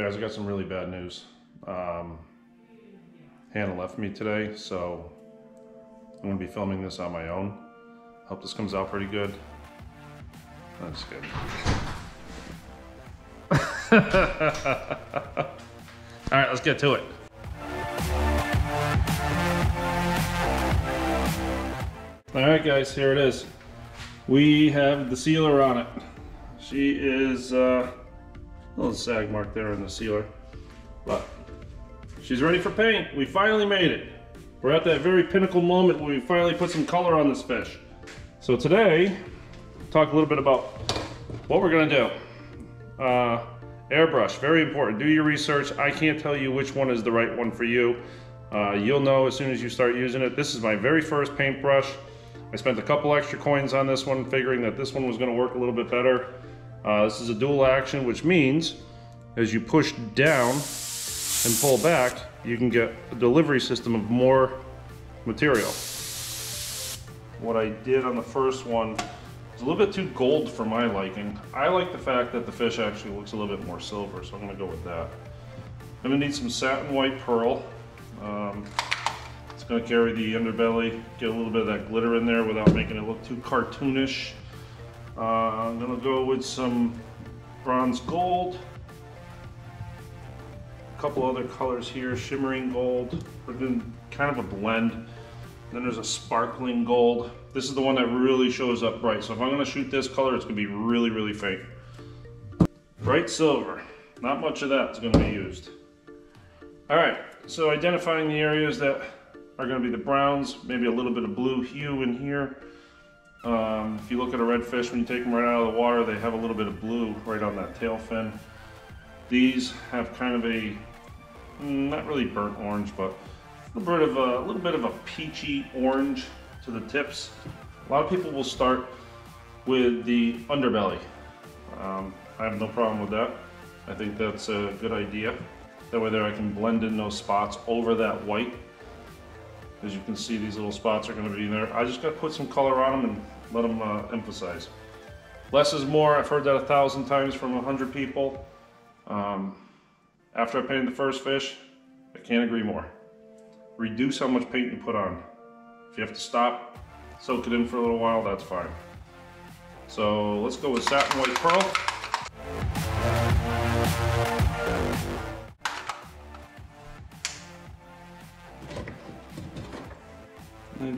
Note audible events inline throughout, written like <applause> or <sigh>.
Guys, I got some really bad news. Um, Hannah left me today, so I'm gonna be filming this on my own. Hope this comes out pretty good. That's good. <laughs> All right, let's get to it. All right, guys, here it is. We have the sealer on it. She is uh, little sag mark there on the sealer, but she's ready for paint. We finally made it. We're at that very pinnacle moment where we finally put some color on this fish. So today, talk a little bit about what we're gonna do. Uh, airbrush, very important. Do your research. I can't tell you which one is the right one for you. Uh, you'll know as soon as you start using it. This is my very first paintbrush. I spent a couple extra coins on this one, figuring that this one was gonna work a little bit better. Uh, this is a dual action, which means as you push down and pull back, you can get a delivery system of more material. What I did on the first one is a little bit too gold for my liking. I like the fact that the fish actually looks a little bit more silver, so I'm gonna go with that. I'm gonna need some satin white pearl. Um, it's gonna carry the underbelly, get a little bit of that glitter in there without making it look too cartoonish. Uh, I'm gonna go with some bronze gold. A couple other colors here, shimmering gold. We're doing kind of a blend. Then there's a sparkling gold. This is the one that really shows up bright. So if I'm gonna shoot this color, it's gonna be really, really faint. Bright silver. Not much of that is gonna be used. All right, so identifying the areas that are gonna be the browns, maybe a little bit of blue hue in here. Um, if you look at a redfish, when you take them right out of the water, they have a little bit of blue right on that tail fin. These have kind of a, mm, not really burnt orange, but a little bit of a, a little bit of a peachy orange to the tips. A lot of people will start with the underbelly. Um, I have no problem with that. I think that's a good idea. That way there I can blend in those spots over that white as you can see, these little spots are gonna be there. I just gotta put some color on them and let them uh, emphasize. Less is more. I've heard that a thousand times from a hundred people. Um, after I painted the first fish, I can't agree more. Reduce how much paint you put on. If you have to stop, soak it in for a little while, that's fine. So let's go with satin white pearl.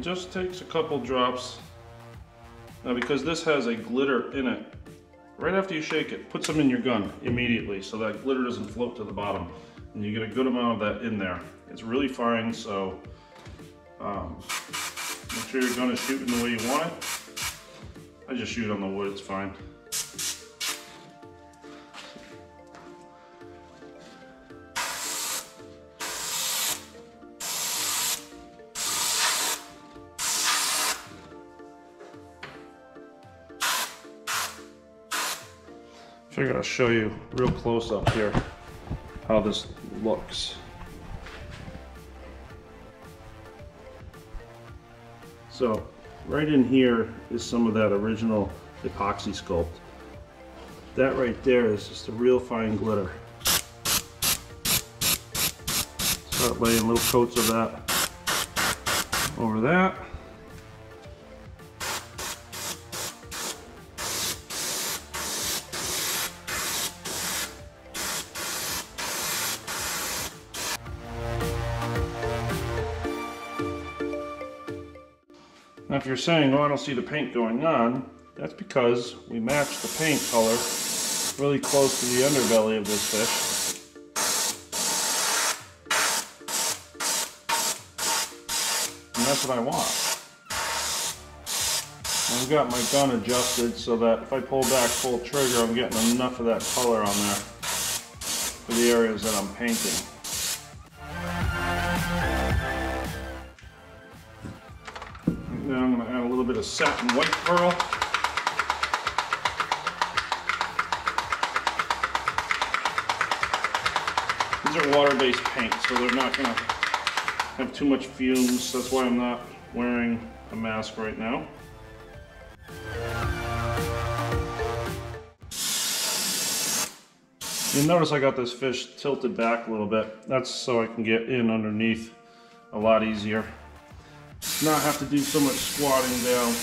Just takes a couple drops. Now because this has a glitter in it, right after you shake it, put some in your gun immediately so that glitter doesn't float to the bottom. And you get a good amount of that in there. It's really fine, so um, make sure your gun is shooting the way you want it. I just shoot on the wood, it's fine. Figured I'll show you real close up here how this looks. So right in here is some of that original epoxy sculpt. That right there is just a real fine glitter. Start laying little coats of that over that. Now if you're saying, oh I don't see the paint going on, that's because we matched the paint color really close to the underbelly of this fish. And that's what I want. I've got my gun adjusted so that if I pull back full trigger, I'm getting enough of that color on there for the areas that I'm painting. Of satin white pearl. These are water-based paints, so they're not to have too much fumes. That's why I'm not wearing a mask right now. You'll notice I got this fish tilted back a little bit. That's so I can get in underneath a lot easier. Not have to do so much squatting down.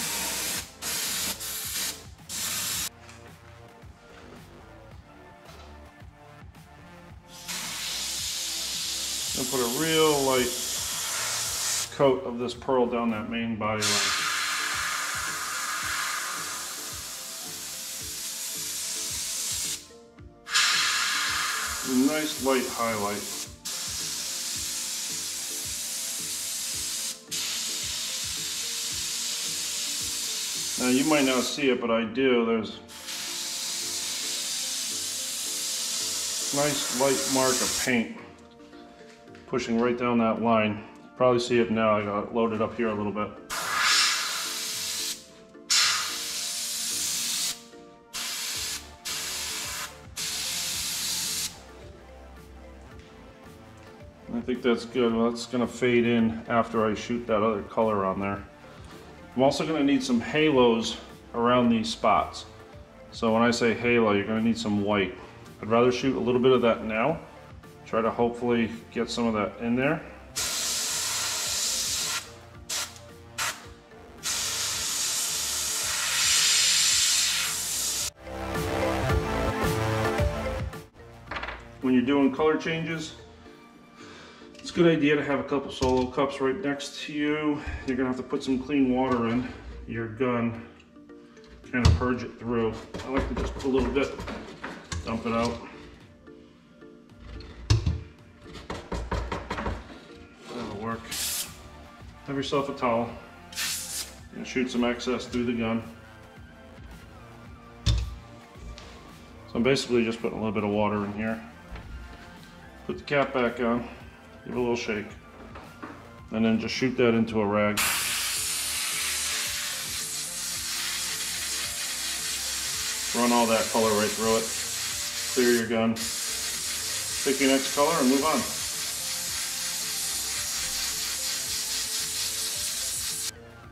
And put a real light coat of this pearl down that main body line. nice light highlight. Now you might not see it, but I do. There's nice light mark of paint pushing right down that line. Probably see it now. I got it loaded up here a little bit. I think that's good. Well, that's gonna fade in after I shoot that other color on there. I'm also gonna need some halos around these spots. So when I say halo, you're gonna need some white. I'd rather shoot a little bit of that now. Try to hopefully get some of that in there. When you're doing color changes, it's a good idea to have a couple solo cups right next to you. You're gonna have to put some clean water in your gun, kind of purge it through. I like to just put a little bit, dump it out. That'll work. Have yourself a towel and shoot some excess through the gun. So I'm basically just putting a little bit of water in here. Put the cap back on, give it a little shake, and then just shoot that into a rag. Run all that color right through it. Clear your gun. Pick your next color and move on.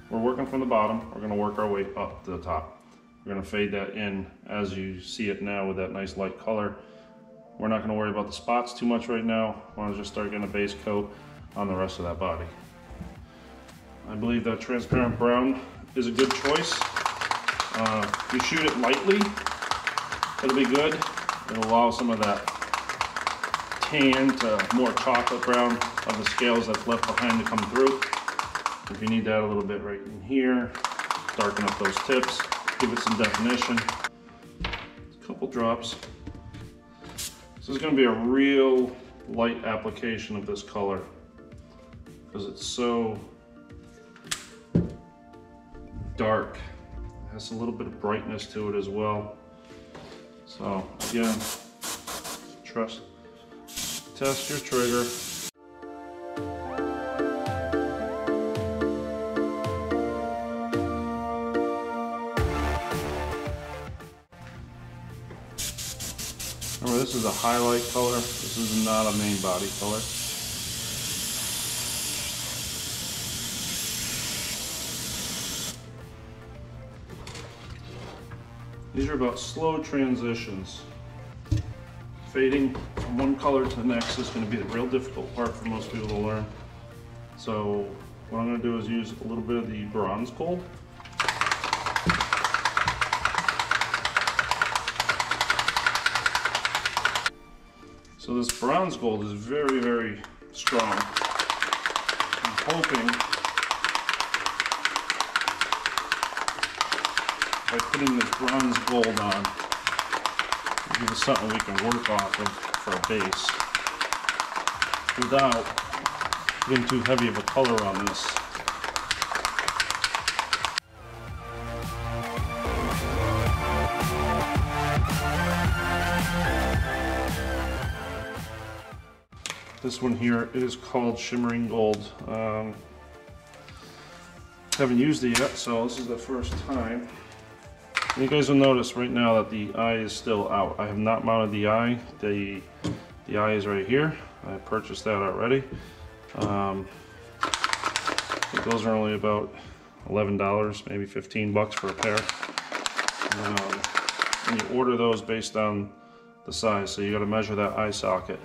We're working from the bottom. We're gonna work our way up to the top. We're gonna fade that in as you see it now with that nice light color. We're not gonna worry about the spots too much right now. I wanna just start getting a base coat on the rest of that body. I believe that transparent brown is a good choice. Uh, you shoot it lightly, it'll be good. It'll allow some of that tan to more chocolate brown of the scales that's left behind to come through. If you need that a little bit right in here, darken up those tips, give it some definition. A couple drops. This is going to be a real light application of this color because it's so dark. It has a little bit of brightness to it as well. So again, trust, test your trigger. Highlight color. This is not a main body color. These are about slow transitions. Fading from one color to the next is going to be the real difficult part for most people to learn. So what I'm going to do is use a little bit of the bronze gold. So this bronze gold is very, very strong. I'm hoping by putting this bronze gold on, give us something we can work off of for a base without getting too heavy of a color on this. This one here is called Shimmering Gold. Um, haven't used it yet, so this is the first time. And you guys will notice right now that the eye is still out. I have not mounted the eye. The, the eye is right here. I purchased that already. Um, those are only about $11, maybe 15 bucks for a pair. Um, and you order those based on the size. So you gotta measure that eye socket.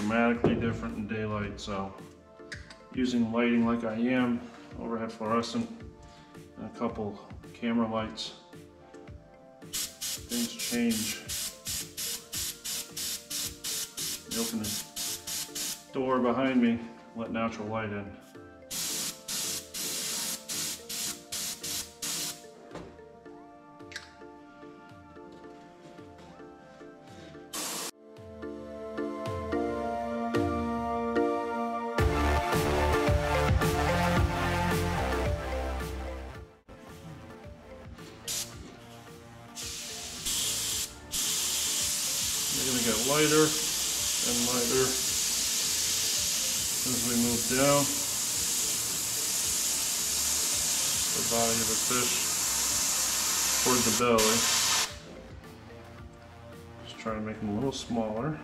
Dramatically different in daylight, so using lighting like I am, overhead fluorescent, and a couple camera lights, things change. You open the door behind me, let natural light in. Lighter as we move down the body of the fish toward the belly. Just try to make them a little smaller.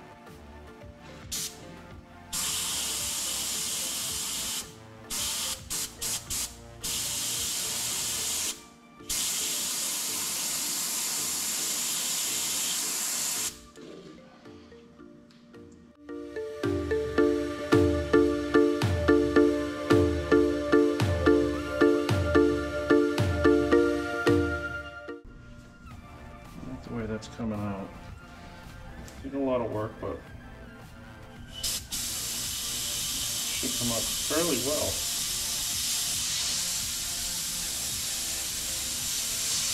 Should come up fairly well.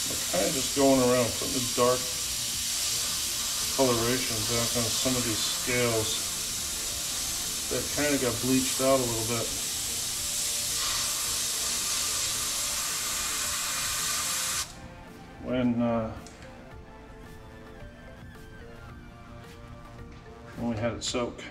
We're kind of just going around putting the dark coloration back on some of these scales that kind of got bleached out a little bit. When uh, when we had it soak.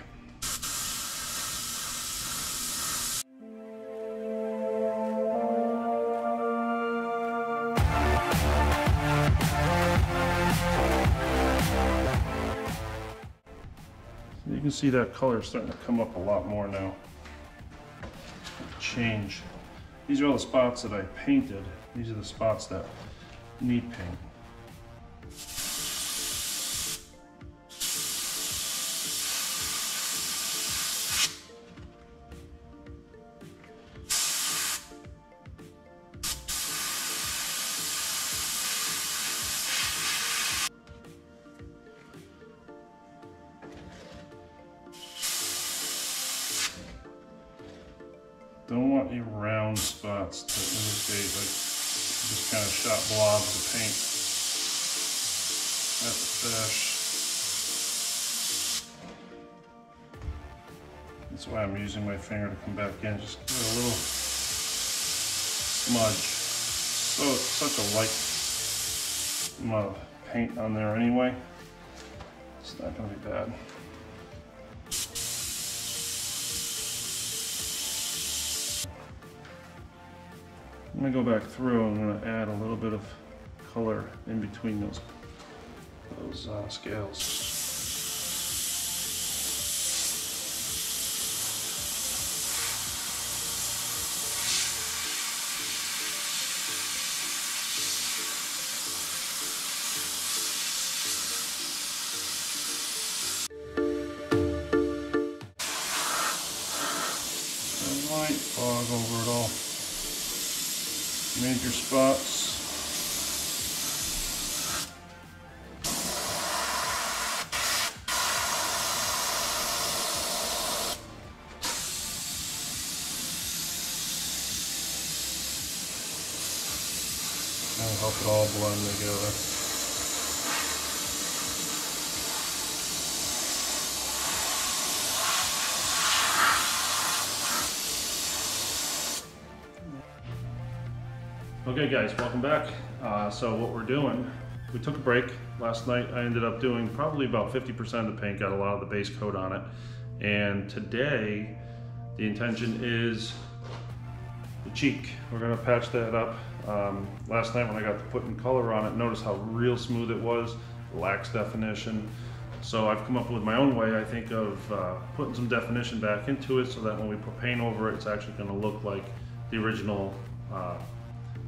Can see that color starting to come up a lot more now. Change. These are all the spots that I painted. These are the spots that need paint. Back in, just give it a little smudge. So it's such a light amount of paint on there anyway. It's not gonna be bad. I'm gonna go back through. I'm gonna add a little bit of color in between those those uh, scales. It all blend together. Okay guys, welcome back. Uh, so what we're doing, we took a break last night. I ended up doing probably about 50% of the paint, got a lot of the base coat on it. And today, the intention is the cheek. We're gonna patch that up. Um, last night when I got to putting color on it, notice how real smooth it was, lacks definition. So I've come up with my own way, I think, of uh, putting some definition back into it so that when we put paint over it, it's actually gonna look like the original uh,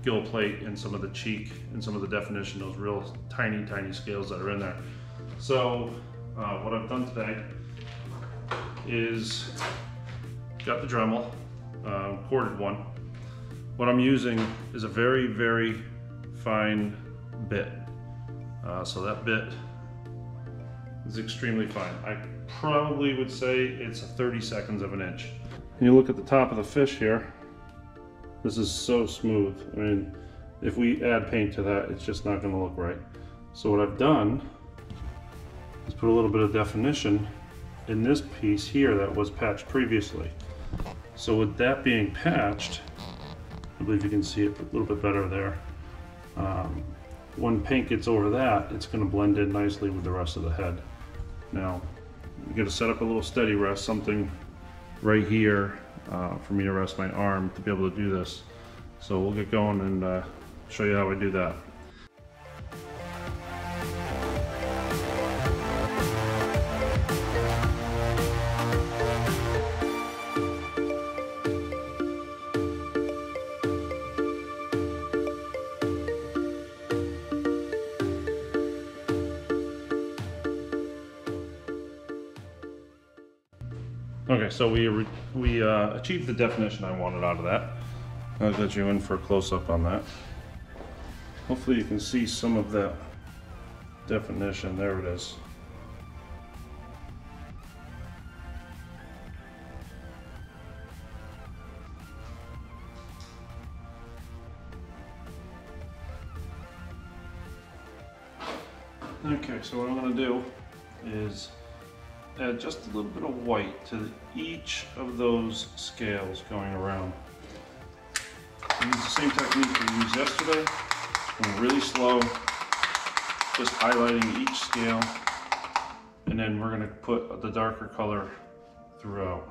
gill plate and some of the cheek and some of the definition, those real tiny, tiny scales that are in there. So uh, what I've done today is got the Dremel, uh, corded one. What I'm using is a very, very fine bit. Uh, so that bit is extremely fine. I probably would say it's a 30 seconds of an inch. And you look at the top of the fish here, this is so smooth. I mean, if we add paint to that, it's just not gonna look right. So what I've done is put a little bit of definition in this piece here that was patched previously. So with that being patched, I believe you can see it a little bit better there. Um, when paint gets over that, it's gonna blend in nicely with the rest of the head. Now, you gotta set up a little steady rest, something right here uh, for me to rest my arm to be able to do this. So we'll get going and uh, show you how I do that. So we we uh, achieved the definition I wanted out of that. I'll get you in for a close-up on that. Hopefully you can see some of that definition. There it is. Little bit of white to each of those scales going around. Use the same technique we used yesterday. Going really slow, just highlighting each scale, and then we're going to put the darker color throughout.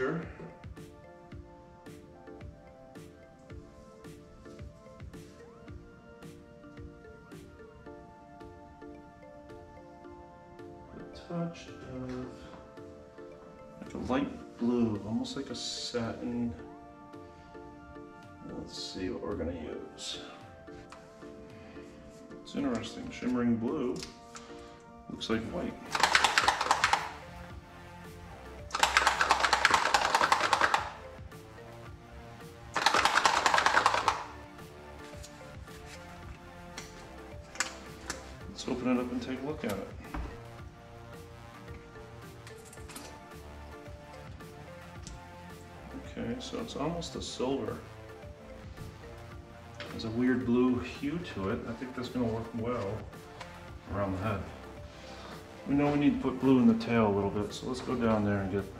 A touch of like a light blue, almost like a satin. Let's see what we're gonna use. It's interesting, shimmering blue looks like white. And take a look at it. Okay, so it's almost a silver. There's a weird blue hue to it. I think that's going to work well around the head. We know we need to put blue in the tail a little bit, so let's go down there and get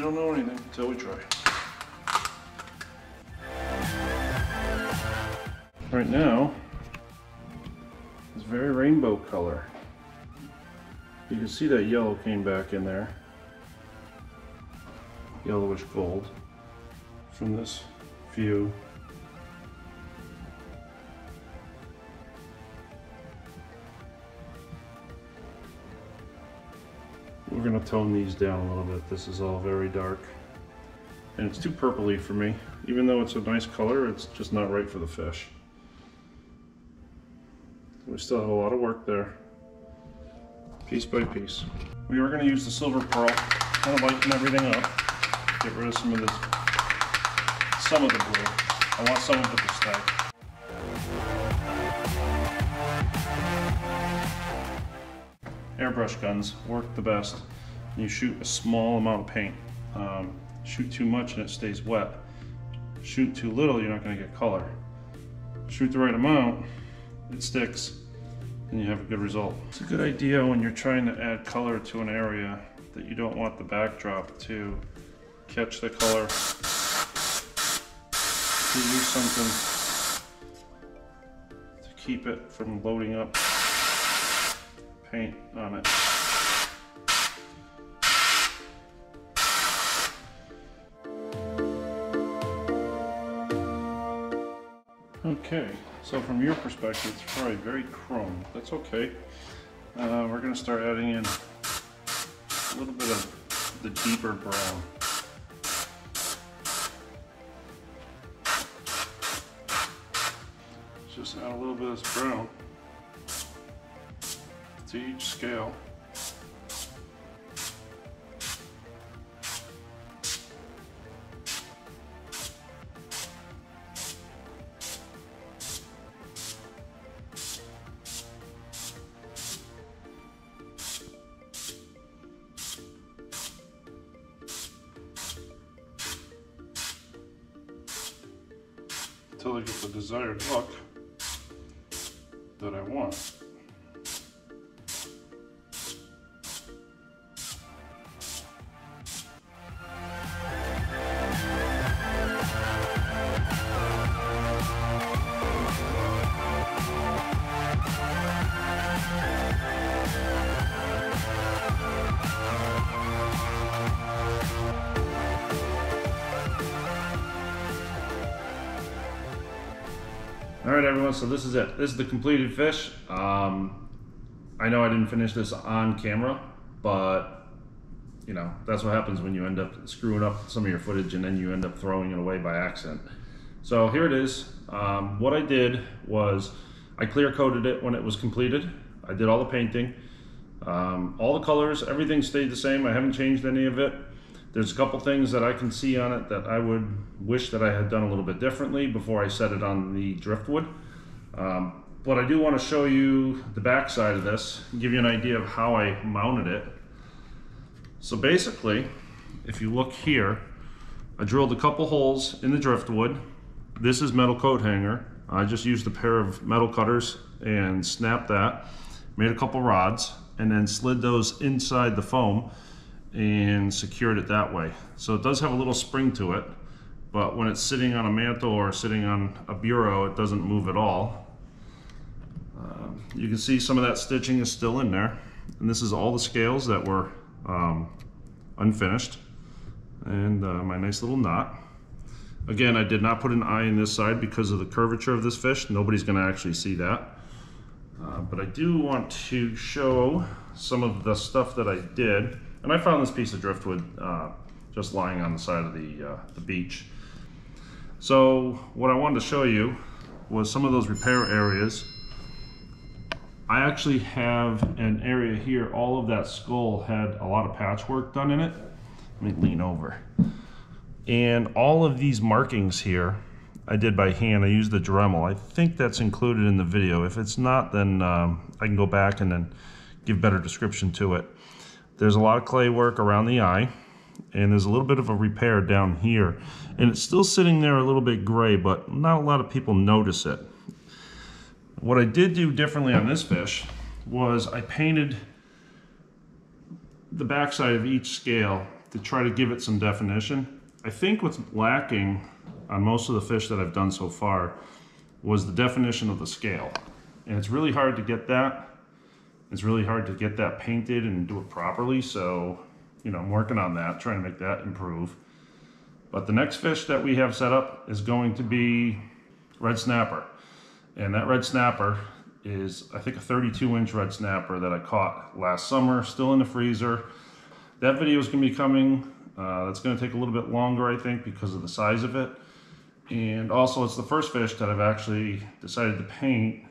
We don't know anything until we try. Right now, it's very rainbow color. You can see that yellow came back in there. Yellowish gold from this view. to tone these down a little bit. This is all very dark. And it's too purpley for me. Even though it's a nice color, it's just not right for the fish. We still have a lot of work there, piece by piece. We are going to use the silver pearl, kind of lighten everything up. Get rid of some of this, some of the blue. I want some of it to stay. airbrush guns work the best. You shoot a small amount of paint. Um, shoot too much and it stays wet. Shoot too little, you're not gonna get color. Shoot the right amount, it sticks, and you have a good result. It's a good idea when you're trying to add color to an area that you don't want the backdrop to catch the color. To use something to keep it from loading up paint on it. Okay, so from your perspective, it's probably very chrome. That's okay. Uh, we're going to start adding in a little bit of the deeper brown. Just add a little bit of this brown to each scale. Until I get the desired look that I want. So this is it. This is the completed fish. Um, I know I didn't finish this on camera, but you know, that's what happens when you end up screwing up some of your footage and then you end up throwing it away by accident. So here it is. Um, what I did was I clear coated it when it was completed. I did all the painting. Um, all the colors, everything stayed the same. I haven't changed any of it. There's a couple things that I can see on it that I would wish that I had done a little bit differently before I set it on the driftwood. Um, but I do want to show you the back side of this, give you an idea of how I mounted it. So basically, if you look here, I drilled a couple holes in the driftwood. This is metal coat hanger. I just used a pair of metal cutters and snapped that, made a couple rods, and then slid those inside the foam and secured it that way. So it does have a little spring to it, but when it's sitting on a mantle or sitting on a bureau, it doesn't move at all. Um, you can see some of that stitching is still in there. And this is all the scales that were um, unfinished. And uh, my nice little knot. Again, I did not put an eye in this side because of the curvature of this fish. Nobody's gonna actually see that. Uh, but I do want to show some of the stuff that I did. And I found this piece of driftwood uh, just lying on the side of the, uh, the beach. So what I wanted to show you was some of those repair areas. I actually have an area here, all of that skull had a lot of patchwork done in it. Let me lean over. And all of these markings here, I did by hand. I used the Dremel. I think that's included in the video. If it's not, then um, I can go back and then give better description to it. There's a lot of clay work around the eye and there's a little bit of a repair down here. And it's still sitting there a little bit gray, but not a lot of people notice it. What I did do differently on this fish was I painted the backside of each scale to try to give it some definition. I think what's lacking on most of the fish that I've done so far was the definition of the scale. And it's really hard to get that it's really hard to get that painted and do it properly. So, you know, I'm working on that, trying to make that improve. But the next fish that we have set up is going to be red snapper. And that red snapper is, I think, a 32 inch red snapper that I caught last summer, still in the freezer. That video is going to be coming. Uh, that's going to take a little bit longer, I think, because of the size of it. And also, it's the first fish that I've actually decided to paint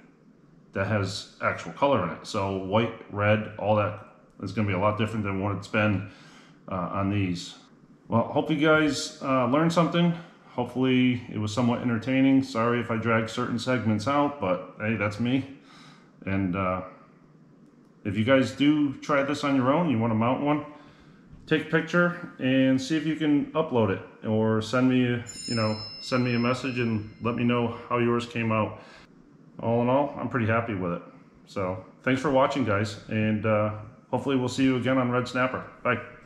that has actual color in it. So white, red, all that is going to be a lot different than what it's been uh, on these. Well, hope you guys uh, learned something. Hopefully it was somewhat entertaining. Sorry if I dragged certain segments out, but hey, that's me. And uh, if you guys do try this on your own, you want to mount one, take a picture and see if you can upload it or send me, you know, send me a message and let me know how yours came out. All in all, I'm pretty happy with it. So thanks for watching guys and uh, hopefully we'll see you again on Red Snapper. Bye.